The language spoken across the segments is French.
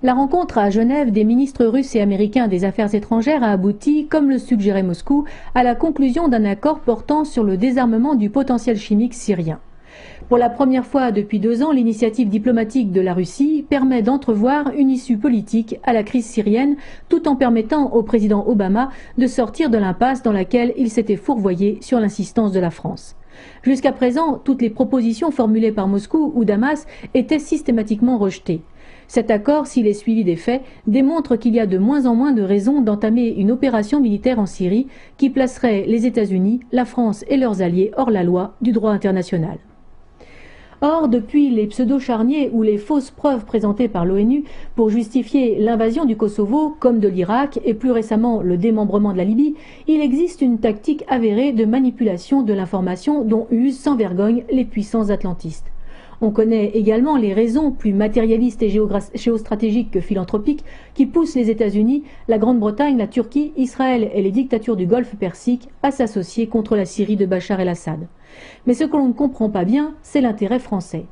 La rencontre à Genève des ministres russes et américains des Affaires étrangères a abouti, comme le suggérait Moscou, à la conclusion d'un accord portant sur le désarmement du potentiel chimique syrien. Pour la première fois depuis deux ans, l'initiative diplomatique de la Russie permet d'entrevoir une issue politique à la crise syrienne, tout en permettant au président Obama de sortir de l'impasse dans laquelle il s'était fourvoyé sur l'insistance de la France. Jusqu'à présent, toutes les propositions formulées par Moscou ou Damas étaient systématiquement rejetées. Cet accord, s'il est suivi des faits, démontre qu'il y a de moins en moins de raisons d'entamer une opération militaire en Syrie qui placerait les États-Unis, la France et leurs alliés hors la loi du droit international. Or, depuis les pseudo-charniers ou les fausses preuves présentées par l'ONU pour justifier l'invasion du Kosovo, comme de l'Irak et plus récemment le démembrement de la Libye, il existe une tactique avérée de manipulation de l'information dont usent sans vergogne les puissants atlantistes. On connaît également les raisons plus matérialistes et géostratégiques que philanthropiques qui poussent les États-Unis, la Grande-Bretagne, la Turquie, Israël et les dictatures du Golfe Persique à s'associer contre la Syrie de Bachar el-Assad. Mais ce que l'on ne comprend pas bien, c'est l'intérêt français.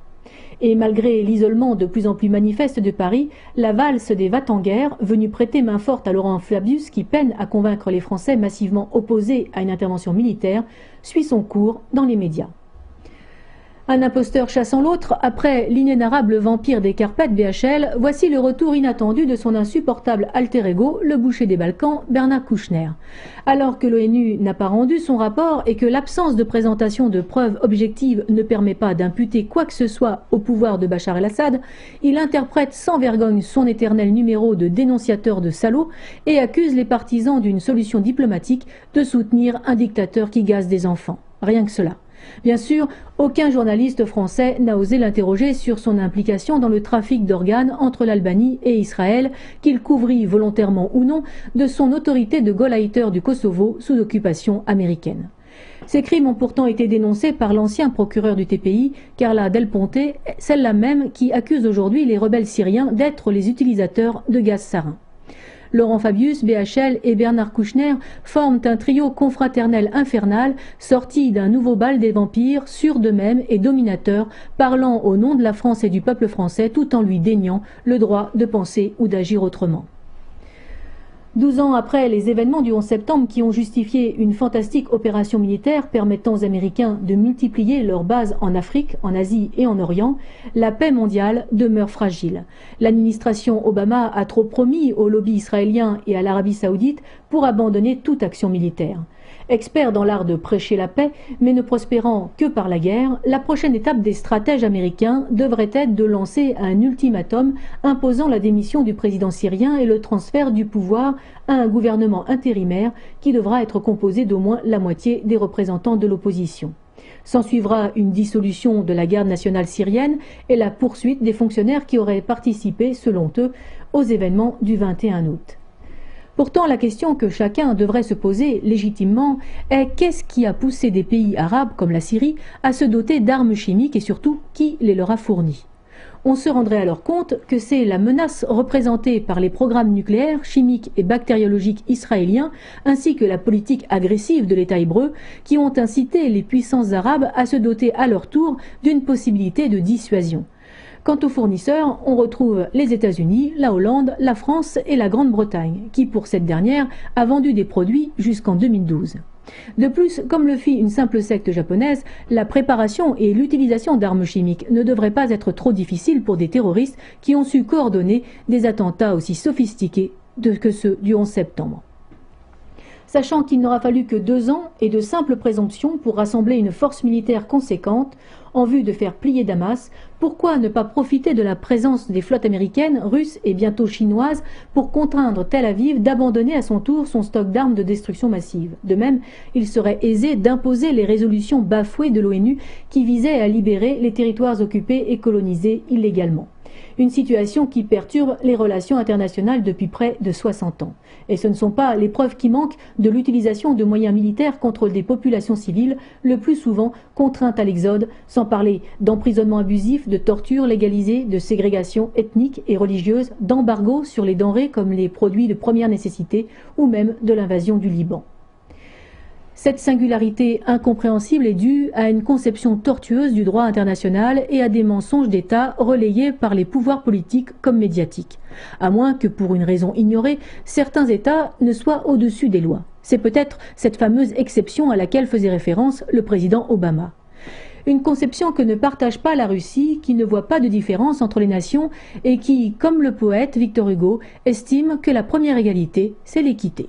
Et malgré l'isolement de plus en plus manifeste de Paris, la valse des va en guerre venue prêter main forte à Laurent Fabius, qui peine à convaincre les Français massivement opposés à une intervention militaire, suit son cours dans les médias. Un imposteur chassant l'autre, après l'inénarrable vampire des carpettes BHL, voici le retour inattendu de son insupportable alter ego, le boucher des Balkans, Bernard Kouchner. Alors que l'ONU n'a pas rendu son rapport et que l'absence de présentation de preuves objectives ne permet pas d'imputer quoi que ce soit au pouvoir de Bachar el-Assad, il interprète sans vergogne son éternel numéro de dénonciateur de salauds et accuse les partisans d'une solution diplomatique de soutenir un dictateur qui gaze des enfants. Rien que cela. Bien sûr, aucun journaliste français n'a osé l'interroger sur son implication dans le trafic d'organes entre l'Albanie et Israël, qu'il couvrit volontairement ou non de son autorité de Gauleiter du Kosovo sous occupation américaine. Ces crimes ont pourtant été dénoncés par l'ancien procureur du TPI, Carla Del Ponte, celle-là même qui accuse aujourd'hui les rebelles syriens d'être les utilisateurs de gaz sarin. Laurent Fabius, BHL et Bernard Kouchner forment un trio confraternel infernal sorti d'un nouveau bal des vampires, sûr d'eux-mêmes et dominateurs, parlant au nom de la France et du peuple français tout en lui déniant le droit de penser ou d'agir autrement. Douze ans après les événements du 11 septembre qui ont justifié une fantastique opération militaire permettant aux Américains de multiplier leurs bases en Afrique, en Asie et en Orient, la paix mondiale demeure fragile. L'administration Obama a trop promis au lobby israélien et à l'Arabie saoudite pour abandonner toute action militaire. Expert dans l'art de prêcher la paix, mais ne prospérant que par la guerre, la prochaine étape des stratèges américains devrait être de lancer un ultimatum imposant la démission du président syrien et le transfert du pouvoir à un gouvernement intérimaire qui devra être composé d'au moins la moitié des représentants de l'opposition. S'ensuivra une dissolution de la garde nationale syrienne et la poursuite des fonctionnaires qui auraient participé, selon eux, aux événements du 21 août. Pourtant, la question que chacun devrait se poser légitimement est qu'est-ce qui a poussé des pays arabes comme la Syrie à se doter d'armes chimiques et surtout qui les leur a fournies? On se rendrait alors compte que c'est la menace représentée par les programmes nucléaires, chimiques et bactériologiques israéliens, ainsi que la politique agressive de l'État hébreu, qui ont incité les puissances arabes à se doter à leur tour d'une possibilité de dissuasion. Quant aux fournisseurs, on retrouve les États-Unis, la Hollande, la France et la Grande-Bretagne, qui pour cette dernière a vendu des produits jusqu'en 2012. De plus, comme le fit une simple secte japonaise, la préparation et l'utilisation d'armes chimiques ne devraient pas être trop difficiles pour des terroristes qui ont su coordonner des attentats aussi sophistiqués que ceux du 11 septembre. Sachant qu'il n'aura fallu que deux ans et de simples présomptions pour rassembler une force militaire conséquente, en vue de faire plier Damas, pourquoi ne pas profiter de la présence des flottes américaines, russes et bientôt chinoises pour contraindre Tel Aviv d'abandonner à son tour son stock d'armes de destruction massive? De même, il serait aisé d'imposer les résolutions bafouées de l'ONU qui visaient à libérer les territoires occupés et colonisés illégalement une situation qui perturbe les relations internationales depuis près de 60 ans. Et ce ne sont pas les preuves qui manquent de l'utilisation de moyens militaires contre des populations civiles, le plus souvent contraintes à l'exode, sans parler d'emprisonnement abusif, de torture légalisée, de ségrégation ethnique et religieuse, d'embargo sur les denrées comme les produits de première nécessité ou même de l'invasion du Liban. Cette singularité incompréhensible est due à une conception tortueuse du droit international et à des mensonges d'État relayés par les pouvoirs politiques comme médiatiques. À moins que, pour une raison ignorée, certains États ne soient au-dessus des lois. C'est peut-être cette fameuse exception à laquelle faisait référence le président Obama. Une conception que ne partage pas la Russie, qui ne voit pas de différence entre les nations et qui, comme le poète Victor Hugo, estime que la première égalité, c'est l'équité.